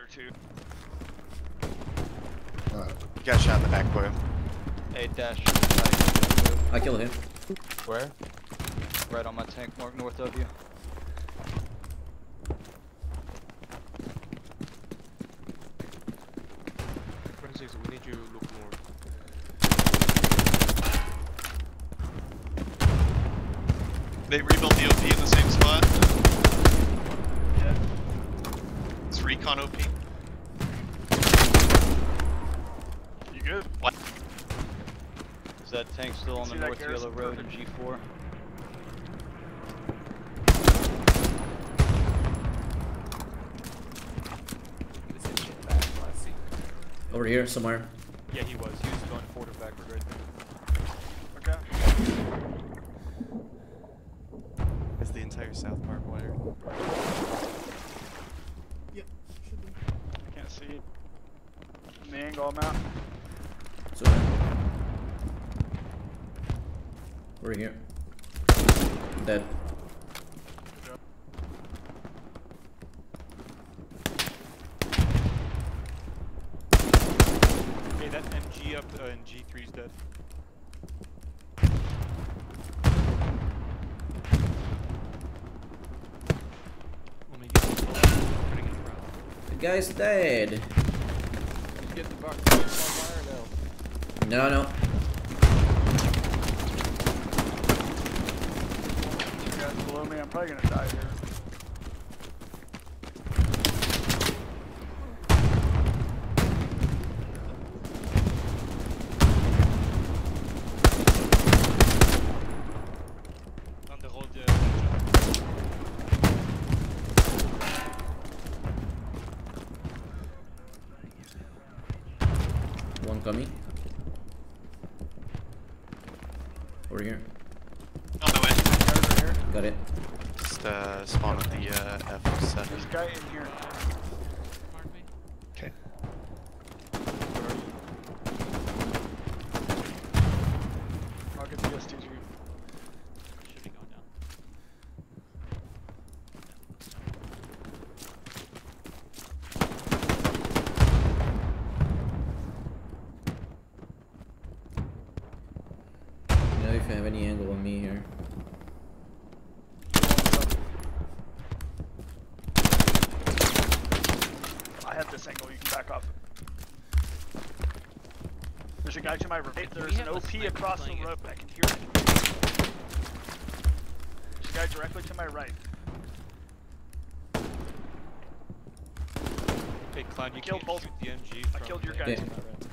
ladder too. Alright. Got shot in the back, boy. A dash. I killed him. Where? Right on my tank mark north of you. Francis, we need you to look more. They rebuilt the OP in the same spot. Yeah. It's recon OP. You good? What? Is that tank still on the North garrison Yellow Road in. G4? This is shit back, I see. Over here somewhere. Yeah, he was. He was going forward and backward right there. Okay. Is the entire south part wired? I can't see it. From the angle I'm at. So Over here. Dead. Good job. Okay, that MG up uh, in G3's dead. Let me get the putting it around. The guy's dead. Get the box. Get the wire now. No, no. You guys below me, I'm probably gonna die here. On the road. One coming. Over here. On my way. Guys right here. Got it. Just uh, spawn with the uh, F7. There's a guy in here. Okay. I'll get the STG. Should be going down. You know if have any angle on me here. I have this angle, you can back off. There's a guy to my right, there's an OP across the playing it? road, I can hear it. There's a guy directly to my right. Hey, Clown, you killed can't both- shoot the MG I killed your the- guys. Okay.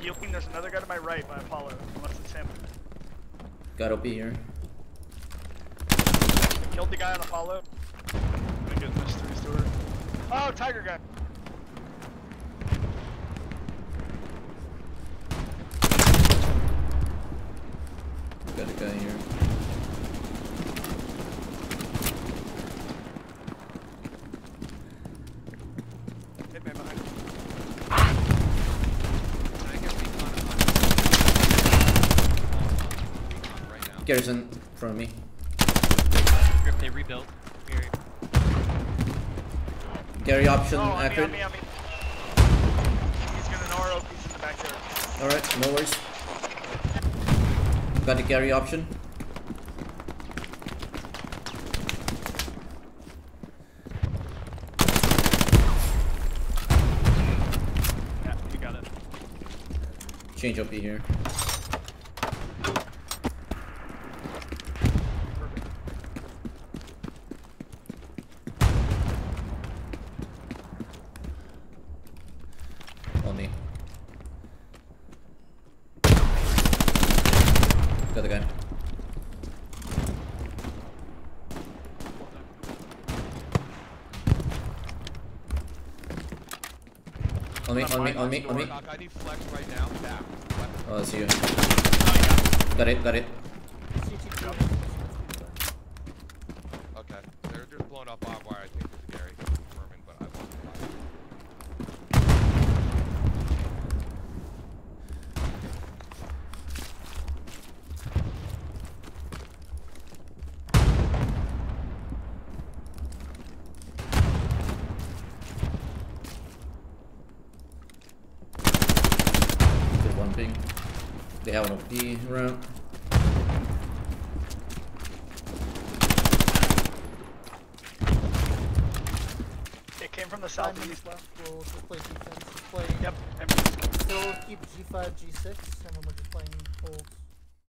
He's I'm healing, there's another guy to my right by Apollo, unless it's him. Got OP here. Killed the guy on Apollo. Gonna get this three story. Oh, Tiger guy. Got a guy here. Hit man behind him. Can I get recon on- on right now? Garrison in front of me. Grip, they rebuilt. Here. Gary option Oh, on me, accurate. on me, on me. He's gonna know our OP's in the backyard. Alright, no worries. Got the carry option. Yeah, you got it. Change OP here. Perfect. On me. The guy. On me, on me, on me, on me. Oh, I need flex right now. Back. Oh, that's you. Oh. Got it, got it. Okay, they're just blowing up barbed wire. I think it's Gary confirming, but I won't. Ping. They have an OP route. It came from the Five minutes southeast. left. We'll play defense. Just play. Yep. Still keep G5, G6, and then we're just playing holds.